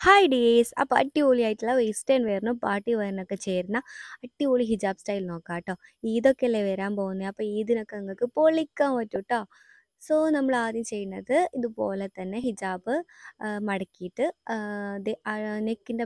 Hi days അപ്പോൾ അടിപൊളിയായിട്ടുള്ള western വെയറിനും party വെയറിനൊക്കെ ചേരുന്ന അടിപൊളി ഹിജാബ് സ്റ്റൈൽ നോക്കാം കേട്ടോ ഈദൊക്കെയല്ലേ വരാൻ പോകുന്നത് അപ്പോൾ ഈദിനൊക്കെ നിങ്ങൾക്ക് പൊളിക്കാൻ പറ്റും കേട്ടോ സോ നമ്മൾ ആദ്യം ചെയ്യുന്നത് ഇതുപോലെ തന്നെ ഹിജാബ് മടക്കിയിട്ട് നെക്കിന്റെ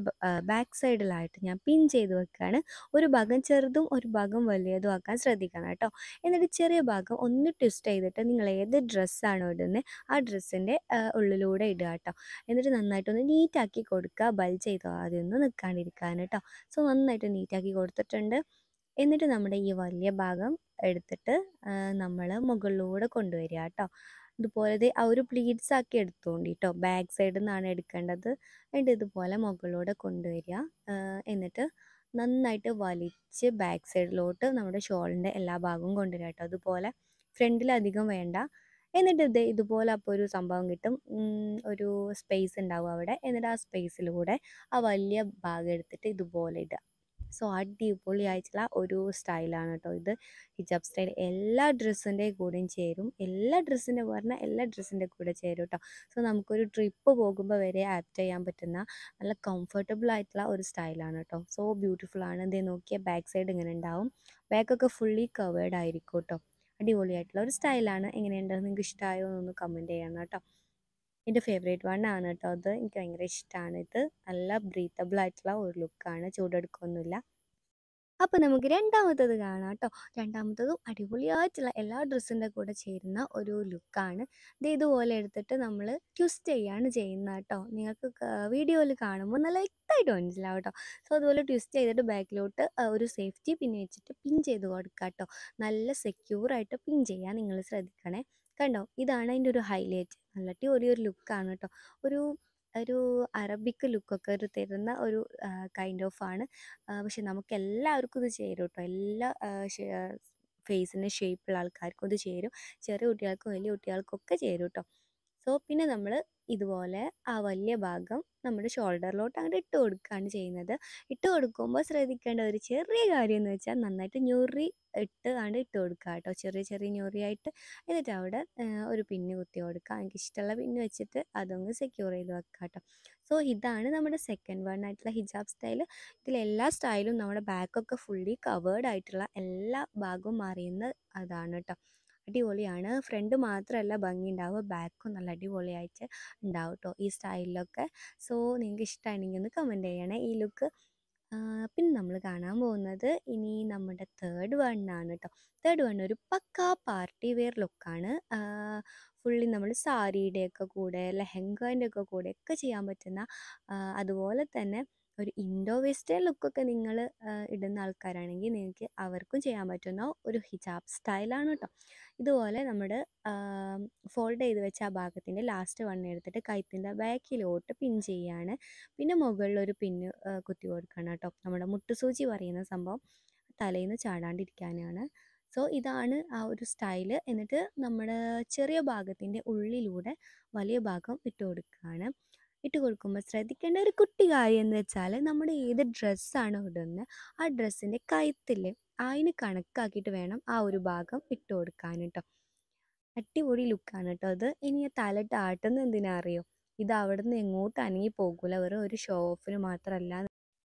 ബാക്ക് സൈഡിലായിട്ട് ഞാൻ പിൻ ചെയ്ത് വെക്കുകയാണ് ഒരു ഭാഗം ചെറുതും ഒരു ഭാഗം വലിയതും ആക്കാൻ ശ്രദ്ധിക്കണം കേട്ടോ. എന്നിട്ട് ചെറിയ ഭാഗം ഒന്ന് ട്വിസ്റ്റ് ചെയ്തിട്ട് നിങ്ങൾ ഏത് ഡ്രസ്സാണോ ഇടുന്നത് ആ ഡ്രസ്സിന്റെ ഉള്ളിലൂടെ ഇടുക കേട്ടോ. എന്നിട്ട് നന്നായിട്ടൊന്ന് നീറ്റാക്കി കൊടുക്കുക. ബൽ ചെയ്തോ ആദ്യമൊന്ന് നിൽക്കാണ്ടിരിക്കാൻ കേട്ടോ. സോ നന്നായിട്ട് നീറ്റാക്കി കൊടുത്തിട്ടുണ്ട്. എന്നിട്ട് നമ്മുടെ ഈ വലിയ ഭാഗം എടുത്തിട്ട് നമ്മൾ മുകളിലൂടെ കൊണ്ടുവരിക കേട്ടോ. ഇതുപോലെ ആ ഒരു പ്ലീറ്റ്സ് ആക്കി എടുത്തോണ്ട് കേട്ടോ ബാക്ക് സൈഡിൽ നിന്നാണ് എടുക്കേണ്ടത്. എന്നിട്ട് ഇതുപോലെ മുകളിലൂടെ കൊണ്ടുവരിക. എന്നിട്ട് നന്നായിട്ട് വലിച്ച് ബാക്ക് സൈഡിലോട്ട് നമ്മുടെ ഷോളിന്റെ എല്ലാ ഭാഗവും കൊണ്ടുവരിക കേട്ടോ. അതുപോലെ ഫ്രണ്ടിലധികം വേണ്ട. എന്നിട്ട് ഇത് ഇതുപോലെ അപ്പോൾ ഒരു സംഭവം കിട്ടും. ഒരു സ്പേസ് ഉണ്ടാവും അവിടെ. എന്നിട്ട് ആ സ്പേസിലൂടെ ആ വലിയ ഭാഗം എടുത്തിട്ട് ഇതുപോലെ ഇടുക. സോ അടിപൊളിയായിട്ടുള്ള ഒരു സ്റ്റൈലാണ് കേട്ടോ ഇത്. ഹിജാബ് സ്റ്റൈൽ. എല്ലാ ഡ്രസ്സിന്റെ കൂടെയും ചേരും. എല്ലാ ഡ്രസ്സിന്റെ പറഞ്ഞാൽ എല്ലാ ഡ്രസ്സിന്റെ കൂടെ ചേരും കേട്ടോ സോ നമുക്കൊരു ട്രിപ്പ് പോകുമ്പോൾ വരെ ആപ്റ്റ് ചെയ്യാൻ പറ്റുന്ന നല്ല കംഫർട്ടബിൾ ആയിട്ടുള്ള ഒരു സ്റ്റൈലാണ് കേട്ടോ സോ ബ്യൂട്ടിഫുൾ ആണ്. ഇത് നോക്കിയാൽ ബാക്ക് സൈഡ് ഇങ്ങനെ ഉണ്ടാവും. ബാക്കൊക്കെ ഫുള്ളി കവേർഡ് ആയിരിക്കും കേട്ടോ അടിപൊളിയായിട്ടുള്ള ഒരു സ്റ്റൈലാണ്. എങ്ങനെയുണ്ടെന്ന് നിങ്ങൾക്ക് ഇഷ്ടമായോ എന്നൊന്ന് കമന്റ് ചെയ്യണം കേട്ടോ എന്റെ ഫേവറേറ്റ് വൺ ആണ് കേട്ടോ അത്. എനിക്ക് ഭയങ്കര ഇഷ്ടമാണ് ഇത് നല്ല ബ്രീത്തബിൾ ആയിട്ടുള്ള ഒരു ലുക്കാണ് ചൂടെടുക്കൊന്നുമില്ല. അപ്പോൾ നമുക്ക് രണ്ടാമത്തത് കാണാം കേട്ടോ രണ്ടാമത്തതും അടിപൊളിയായിട്ടുള്ള എല്ലാ ഡ്രസ്സിന്റെ കൂടെ ചേരുന്ന ഒരു ലുക്കാണ്. ഇത് ഇതുപോലെ എടുത്തിട്ട് നമ്മൾ ട്വിസ്റ്റ് ചെയ്യാണ് ചെയ്യുന്നത് കേട്ടോ നിങ്ങൾക്ക് വീഡിയോയിൽ കാണുമ്പോൾ നല്ല വ്യക്തമായിട്ട് മനസ്സിലാവും കേട്ടോ സോ അതുപോലെ ട്വിസ്റ്റ് ചെയ്തിട്ട് ബാക്കിലോട്ട് ഒരു സേഫ്റ്റി പിൻ വെച്ചിട്ട് പിൻ ചെയ്ത് കൊടുക്കുക കേട്ടോ നല്ല സെക്യൂറായിട്ട് പിൻ ചെയ്യാൻ നിങ്ങൾ ശ്രദ്ധിക്കണേ. കണ്ടോ? ഇതാണ് അതിന്റെ ഒരു ഹൈലൈറ്റ് നല്ല ഒരു ലുക്കാണ് കേട്ടോ ഒരു ഒരു അറബിക്ക് ലുക്കൊക്കെ ഒരു തരുന്ന ഒരു കൈൻഡ് ഓഫ് ആണ്. പക്ഷെ നമുക്ക് എല്ലാവർക്കും ഇത് ചേരും കേട്ടോ എല്ലാ ഫേസിന്റെ ഷേപ്പുള്ള ആൾക്കാർക്കും ഇത് ചേരും. ചെറിയ കുട്ടികൾക്കും വലിയ കുട്ടികൾക്കും ഒക്കെ ചേരും കേട്ടോ സോ പിന്നെ നമ്മൾ ഇതുപോലെ ആ വലിയ ഭാഗം നമ്മുടെ ഷോൾഡറിലോട്ട് അങ്ങോട്ട് ഇട്ട് കൊടുക്കുകയാണ് ചെയ്യുന്നത്. ഇട്ട് കൊടുക്കുമ്പോൾ ശ്രദ്ധിക്കേണ്ട ഒരു ചെറിയ കാര്യം എന്ന് വെച്ചാൽ നന്നായിട്ട് ഞൊറി ഇട്ട് അങ്ങോട്ട് ഇട്ട് കൊടുക്കുക കേട്ടോ. ചെറിയ ചെറിയ ഞൊറിയായിട്ട് എന്നിട്ട് അവിടെ ഒരു പിന്ന് കുത്തി കൊടുക്കുക. എനിക്ക് ഇഷ്ടമുള്ള പിന്ന് വെച്ചിട്ട് അതൊന്ന് സെക്യൂർ ചെയ്ത് വെക്കുക കേട്ടോ. സോ ഇതാണ് നമ്മുടെ സെക്കൻഡ് വൺ ആയിട്ടുള്ള ഹിജാബ് സ്റ്റൈൽ ഇതിലെല്ലാ സ്റ്റൈലും നമ്മുടെ ബാക്കൊക്കെ ഫുള്ളി കവേർഡ് ആയിട്ടുള്ള എല്ലാ ഭാഗവും അറിയുന്ന അതാണ് കേട്ടോ. അടിപൊളിയാണ്. ഫ്രണ്ട് മാത്രമല്ല ഭംഗി ഉണ്ടാവുക ബാക്കും നല്ല അടിപൊളിയായിട്ട് ഉണ്ടാവും കേട്ടോ ഈ സ്റ്റൈലിലൊക്കെ. സോ നിങ്ങൾക്ക് ഇഷ്ടമാണെങ്കിൽ ഒന്ന് കമന്റ് ചെയ്യണേ. ഈ ലുക്ക് പിന്നെ നമ്മൾ കാണാൻ പോകുന്നത് ഇനി നമ്മുടെ തേർഡ് വണ്ണാണ് കേട്ടോ തേർഡ് വൺ ഒരു പക്കാ പാർട്ടി വെയർ ലുക്കാണ് ഫുള്ളി നമ്മൾ സാരിയുടെയൊക്കെ കൂടെ ലെഹങ്കന്റെ ഒക്കെ കൂടെ ഒക്കെ ചെയ്യാൻ പറ്റുന്ന അതുപോലെ തന്നെ ഒരു ഇൻഡോ വെസ്റ്റേൺ ലുക്കൊക്കെ നിങ്ങൾ ഇടുന്ന ആൾക്കാരാണെങ്കിൽ നിങ്ങൾക്ക് അവർക്കും ചെയ്യാൻ പറ്റുന്ന ഒരു ഹിജാബ് സ്റ്റൈലാണ് കേട്ടോ. ഇതുപോലെ നമ്മുടെ ഫോൾഡ് ചെയ്ത് വെച്ച ആ ഭാഗത്തിന്റെ ലാസ്റ്റ് വണ്ണം എടുത്തിട്ട് കൈത്തിന്റെ ബാക്കിലോട്ട് പിൻ ചെയ്യാണ്. പിന്നെ മുകളിലൊരു പിന്ന് കുത്തി കൊടുക്കണം കേട്ടോ. നമ്മുടെ മുട്ടുസൂചി പറയുന്ന സംഭവം തലയിൽ നിന്ന് ചാടാണ്ടിരിക്കാനാണ്. സോ ഇതാണ് ആ ഒരു സ്റ്റൈൽ. എന്നിട്ട് നമ്മുടെ ചെറിയ ഭാഗത്തിന്റെ ഉള്ളിലൂടെ വലിയ ഭാഗം ഇട്ട് കൊടുക്കുകയാണ് ഇട്ട് കൊടുക്കുമ്പോൾ ശ്രദ്ധിക്കേണ്ട ഒരു കുട്ടി കാര്യം എന്ന് വെച്ചാൽ നമ്മുടെ ഏത് ഡ്രസ്സാണ് ഇടുന്നത് ആ ഡ്രസ്സിന്റെ കൈത്തിൽ അതിന് കണക്കാക്കിയിട്ട് വേണം ആ ഒരു ഭാഗം ഇട്ട് കൊടുക്കാൻ കേട്ടോ അടിപൊളി ലുക്കാണ് കേട്ടോ അത് ഇനി തല ആട്ടുന്ന എന്തിനാ അറിയോ? ഇത് അവിടെ നിന്ന് എങ്ങോട്ട് അനങ്ങി പോകൂല. വെറും ഒരു ഷോ ഓഫിന് മാത്രമല്ല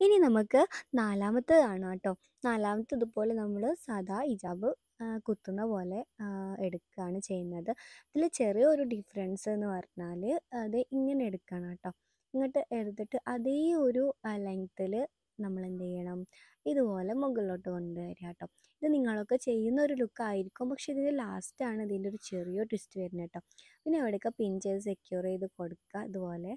ഇനി നമുക്ക് നാലാമത്തേതാണ് കേട്ടോ. നാലാമത്തെ ഇതുപോലെ നമ്മൾ സാധാ ഇജാബ് കുത്തുന്ന പോലെ എടുക്കുകയാണ് ചെയ്യുന്നത്. ഇതിൽ ചെറിയൊരു ഡിഫറൻസ് എന്ന് പറഞ്ഞാൽ അത് ഇങ്ങനെ എടുക്കണം കേട്ടോ. ഇങ്ങോട്ട് എടുത്തിട്ട് അതേ ഒരു ലെങ്ത്തിൽ നമ്മൾ എന്ത് ചെയ്യണം? ഇതുപോലെ മുകളിലോട്ട് കൊണ്ടുവരിക കേട്ടോ. ഇത് നിങ്ങളൊക്കെ ചെയ്യുന്ന ഒരു ലുക്കായിരിക്കും പക്ഷെ ഇതിന്റെ ലാസ്റ്റാണ് ഇതിന്റെ ഒരു ചെറിയ ട്വിസ്റ്റ് വരുന്നത് കേട്ടോ. പിന്നെ എവിടെയൊക്കെ പിൻ ചെയ്ത് സെക്യൂർ ചെയ്ത് കൊടുക്കുക ഇതുപോലെ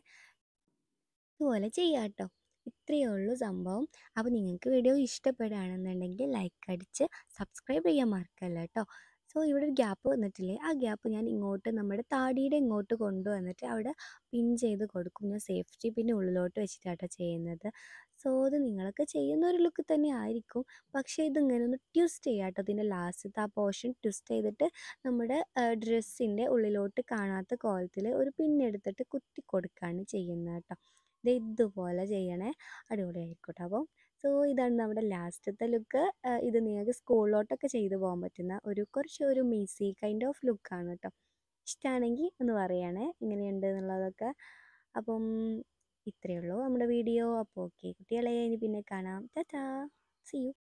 ഇതുപോലെ ചെയ്യാം കേട്ടോ. ഇത്രയേ ഉള്ളൂ സംഭവം. അപ്പോൾ നിങ്ങൾക്ക് വീഡിയോ ഇഷ്ടപ്പെടുകയാണെന്നുണ്ടെങ്കിൽ ലൈക്ക് അടിച്ച് സബ്സ്ക്രൈബ് ചെയ്യാൻ മറക്കല്ല കേട്ടോ. സോ ഇവിടെ ഒരു ഗ്യാപ്പ് വന്നിട്ടില്ലേ? ആ ഗ്യാപ്പ് ഞാൻ ഇങ്ങോട്ട് നമ്മുടെ താടിയുടെ ഇങ്ങോട്ട് കൊണ്ടുവന്നിട്ട് അവിടെ പിൻ ചെയ്ത് കൊടുക്കും. ഞാൻ സേഫ്റ്റി പിന്നെ ഉള്ളിലോട്ട് വെച്ചിട്ടാട്ടോ ചെയ്യുന്നത്. സോ അത് നിങ്ങളൊക്കെ ചെയ്യുന്ന ഒരു ലുക്ക് തന്നെ ആയിരിക്കും. പക്ഷേ ഇതിങ്ങനെ ഒന്ന് ട്വിസ്റ്റ് ചെയ്യാട്ടോ. ഇതിന്റെ ലാസ്റ്റത്തെ ആ പോർഷൻ ട്വിസ്റ്റ് ചെയ്തിട്ട് നമ്മുടെ ഡ്രസ്സിന്റെ ഉള്ളിലോട്ട് കാണാത്ത കോലത്തിൽ ഒരു പിന്നെടുത്തിട്ട് കുത്തി കൊടുക്കുകയാണ് ചെയ്യുന്നത് കേട്ടോ. ഇതുപോലെ ചെയ്യണേ. അടിപൊളിയായിരിക്കും അപ്പം സോ ഇതാണ് നമ്മുടെ ലാസ്റ്റത്തെ ലുക്ക് ഇത് നിങ്ങൾക്ക് സ്കൂളിലോട്ടൊക്കെ ചെയ്തു പോകാൻ പറ്റുന്ന ഒരു കുറച്ച് ഒരു മീസി കൈൻഡ് ഓഫ് ലുക്കാണ് കേട്ടോ ഇഷ്ടമാണെങ്കിൽ ഒന്ന് പറയണേ ഇങ്ങനെയുണ്ട് എന്നുള്ളതൊക്കെ. അപ്പം ഇത്രയേ ഉള്ളൂ നമ്മുടെ വീഡിയോ അപ്പോൾ ഓക്കെ കുട്ടികളെ ഇനി പിന്നെ കാണാം. Tata C U